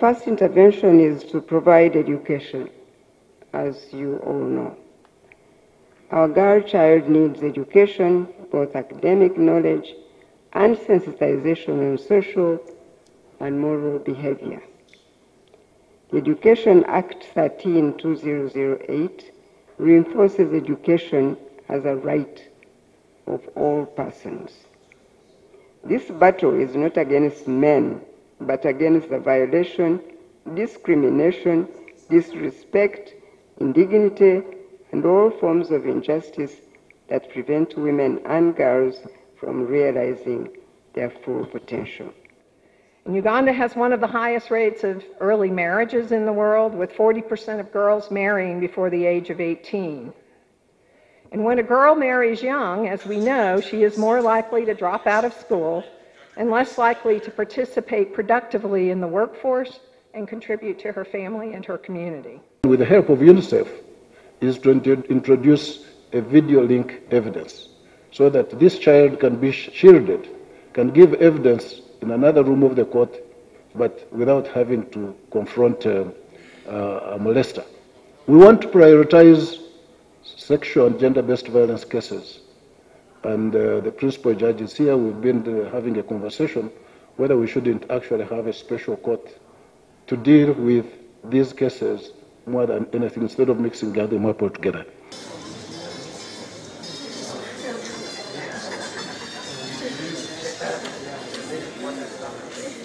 first intervention is to provide education, as you all know. Our girl child needs education, both academic knowledge and sensitization on social and moral behavior. The Education Act 13 2008 reinforces education as a right of all persons. This battle is not against men, but against the violation, discrimination, disrespect, indignity, and all forms of injustice that prevent women and girls from realizing their full potential. And Uganda has one of the highest rates of early marriages in the world, with 40% of girls marrying before the age of 18. And when a girl marries young, as we know, she is more likely to drop out of school and less likely to participate productively in the workforce and contribute to her family and her community. With the help of UNICEF, is to introduce a video link evidence so that this child can be shielded, can give evidence in another room of the court, but without having to confront uh, uh, a molester. We want to prioritize sexual and gender-based violence cases. And uh, the principal judge is here. We've been uh, having a conversation whether we shouldn't actually have a special court to deal with these cases more than anything instead of mixing them up altogether. Thank